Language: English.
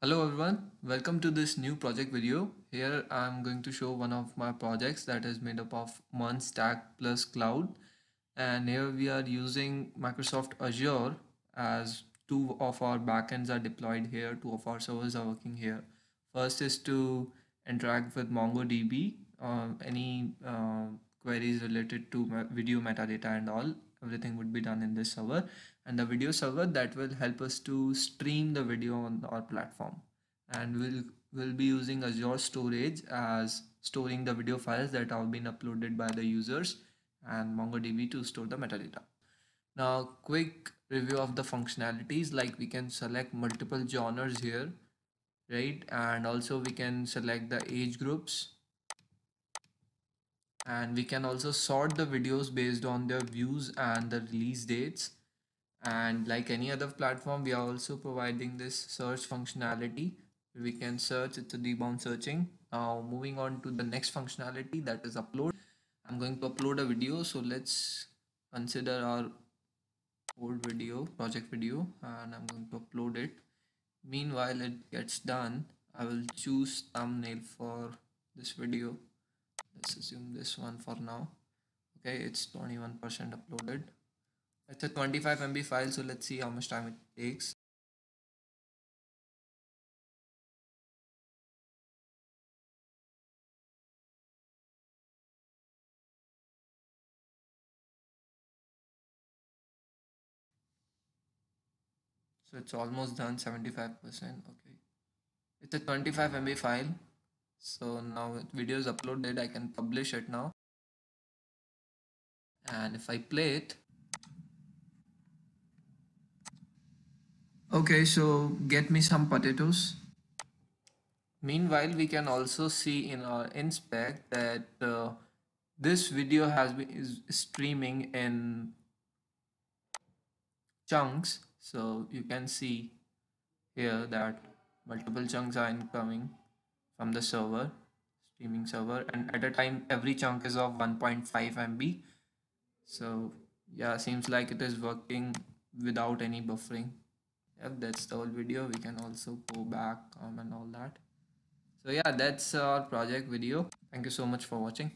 Hello everyone, welcome to this new project video. Here I'm going to show one of my projects that is made up of MERN Stack plus cloud and here we are using Microsoft Azure as two of our backends are deployed here, two of our servers are working here. First is to interact with MongoDB, uh, any uh, queries related to video metadata and all, everything would be done in this server. And the video server that will help us to stream the video on our platform. And we'll we'll be using Azure storage as storing the video files that have been uploaded by the users and MongoDB to store the metadata. Now quick review of the functionalities. Like we can select multiple genres here right? And also we can select the age groups and we can also sort the videos based on their views and the release dates. And like any other platform we are also providing this search functionality. We can search it's a debounced searching. Now moving on to the next functionality that is upload. I'm going to upload a video so let's consider our old video project video and i'm going to upload it. Meanwhile it gets done. I will choose thumbnail for this video let's assume this one for now okay it's 21 percent uploaded it's a 25 MB file, so let's see how much time it takes. So it's almost done 75%. Okay. It's a 25 MB file. So now video is uploaded. I can publish it now. And if I play it, Okay, so get me some potatoes. Meanwhile, we can also see in our inspect that uh, this video has been is streaming in chunks. So you can see here that multiple chunks are incoming from the server, streaming server, and at a time every chunk is of 1.5 MB. So yeah, seems like it is working without any buffering. Yep that's the whole video. We can also go back um, and all that. So yeah that's our project video. Thank you so much for watching